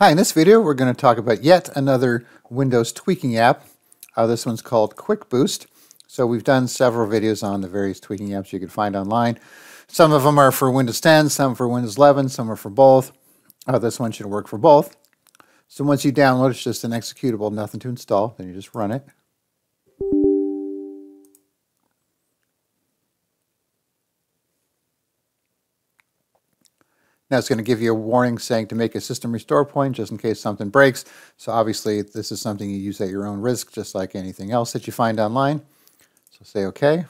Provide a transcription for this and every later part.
Hi, in this video we're going to talk about yet another Windows tweaking app. Uh, this one's called QuickBoost. So we've done several videos on the various tweaking apps you can find online. Some of them are for Windows 10, some for Windows 11, some are for both. Uh, this one should work for both. So once you download, it's just an executable, nothing to install. Then you just run it. Now it's going to give you a warning saying to make a system restore point just in case something breaks. So obviously this is something you use at your own risk just like anything else that you find online. So say OK.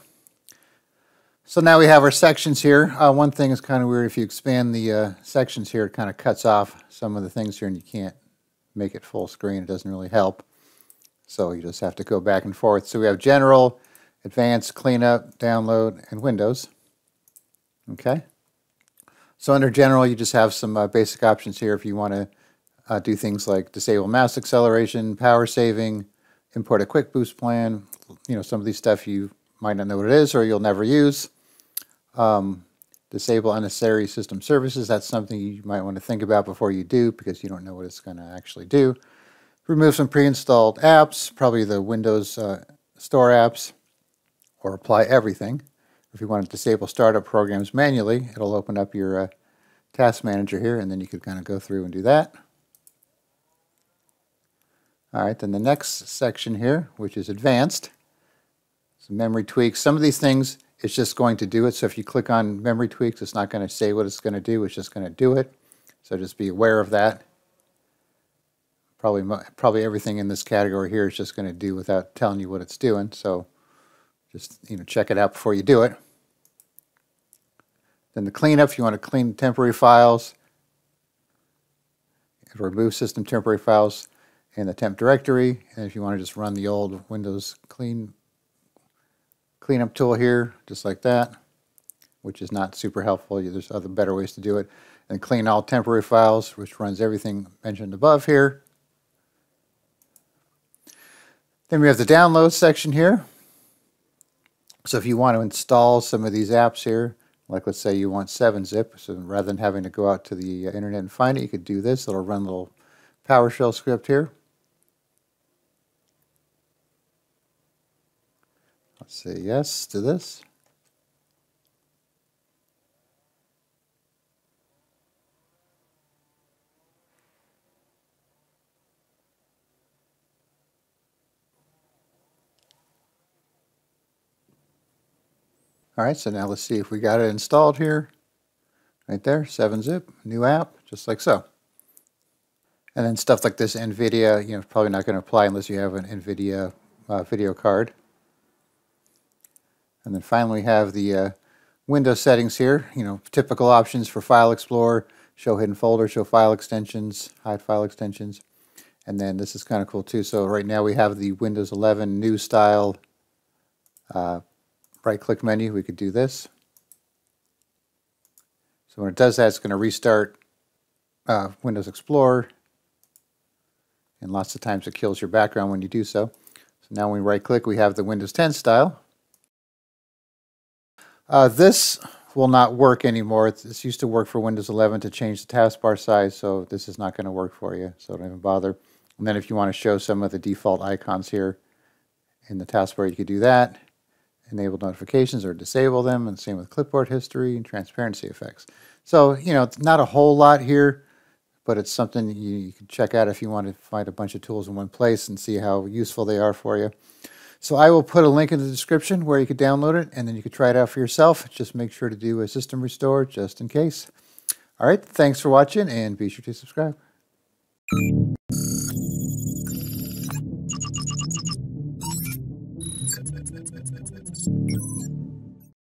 So now we have our sections here. Uh, one thing is kind of weird. If you expand the uh, sections here, it kind of cuts off some of the things here and you can't make it full screen. It doesn't really help. So you just have to go back and forth. So we have General, Advanced, Cleanup, Download, and Windows. Okay. So under general, you just have some uh, basic options here if you want to uh, do things like disable mouse acceleration, power saving, import a quick boost plan, you know, some of these stuff you might not know what it is or you'll never use. Um, disable unnecessary system services, that's something you might want to think about before you do because you don't know what it's going to actually do. Remove some pre-installed apps, probably the Windows uh, Store apps, or apply everything. If you want to disable startup programs manually, it'll open up your uh, task manager here, and then you could kind of go through and do that. All right, then the next section here, which is advanced, some memory tweaks. Some of these things, it's just going to do it. So if you click on memory tweaks, it's not going to say what it's going to do. It's just going to do it. So just be aware of that. Probably, probably everything in this category here is just going to do without telling you what it's doing. So just you know, check it out before you do it. Then the cleanup, if you want to clean temporary files, remove system temporary files in the temp directory. And if you want to just run the old Windows clean cleanup tool here, just like that, which is not super helpful. There's other better ways to do it. And clean all temporary files, which runs everything mentioned above here. Then we have the download section here. So if you want to install some of these apps here, like let's say you want 7-zip, so rather than having to go out to the uh, internet and find it, you could do this. It'll run a little PowerShell script here. Let's say yes to this. All right, so now let's see if we got it installed here. Right there, 7-zip, new app, just like so. And then stuff like this NVIDIA, you know, probably not going to apply unless you have an NVIDIA uh, video card. And then finally we have the uh, Windows settings here, you know, typical options for File Explorer, show hidden folder, show file extensions, hide file extensions. And then this is kind of cool too. So right now we have the Windows 11 new style uh, right click menu, we could do this. So when it does that, it's going to restart uh, Windows Explorer. And lots of times it kills your background when you do so. So now when we right click, we have the Windows 10 style. Uh, this will not work anymore. This used to work for Windows 11 to change the taskbar size, so this is not going to work for you, so don't even bother. And then if you want to show some of the default icons here in the taskbar, you could do that enable notifications or disable them, and same with clipboard history and transparency effects. So, you know, it's not a whole lot here, but it's something you, you can check out if you want to find a bunch of tools in one place and see how useful they are for you. So I will put a link in the description where you could download it, and then you could try it out for yourself. Just make sure to do a system restore just in case. All right, thanks for watching, and be sure to subscribe.